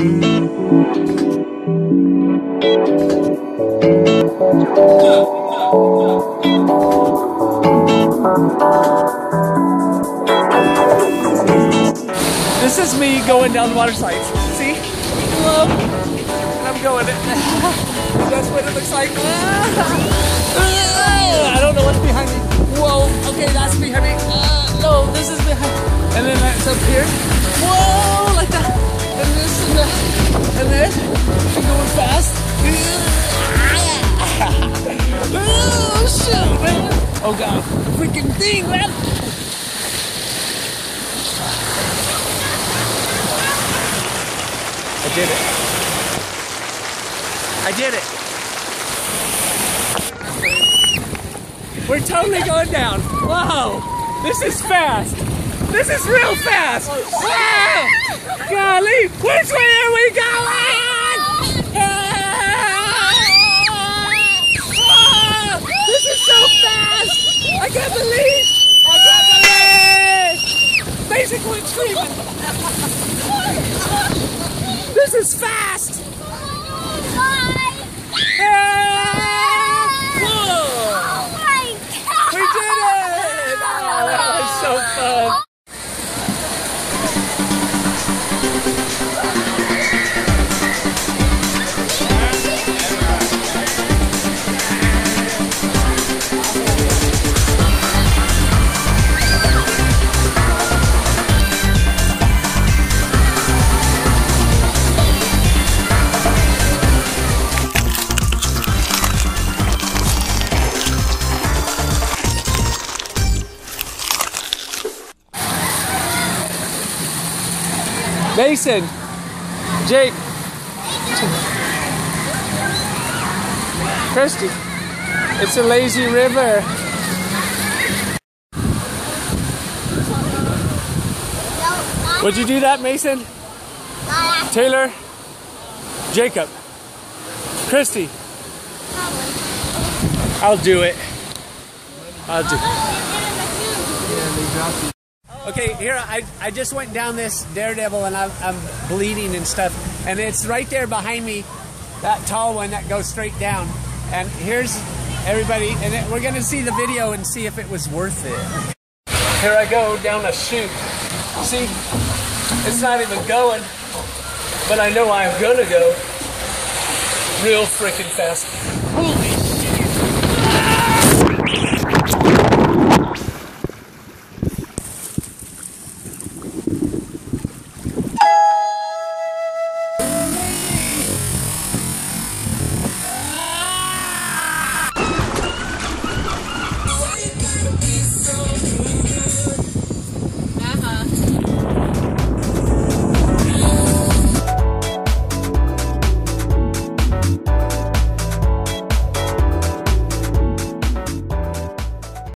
This is me going down the water slides. See? Hello? And I'm going. That's what it looks like. I don't know what's behind me. Whoa. Okay, that's behind me. Uh, no, this is behind. And then that's up here. Whoa. And this. I'm going fast. Oh, shit, man. Oh, God. Freaking thing, man. I did it. I did it. We're totally going down. Wow. This is fast. This is real fast. Wow. Golly. Which way are we going? Ah! This is so fast. I can't believe. I can't believe. Basically screaming. This is fast! Whoa! Mason, Jake, Christy, it's a lazy river. Would you do that, Mason? Taylor, Jacob, Christy. I'll do it. I'll do it. Okay, here I, I just went down this daredevil and I'm, I'm bleeding and stuff, and it's right there behind me, that tall one that goes straight down. And here's everybody, and it, we're gonna see the video and see if it was worth it. Here I go down a chute. See, it's not even going, but I know I'm gonna go real freaking fast. Holy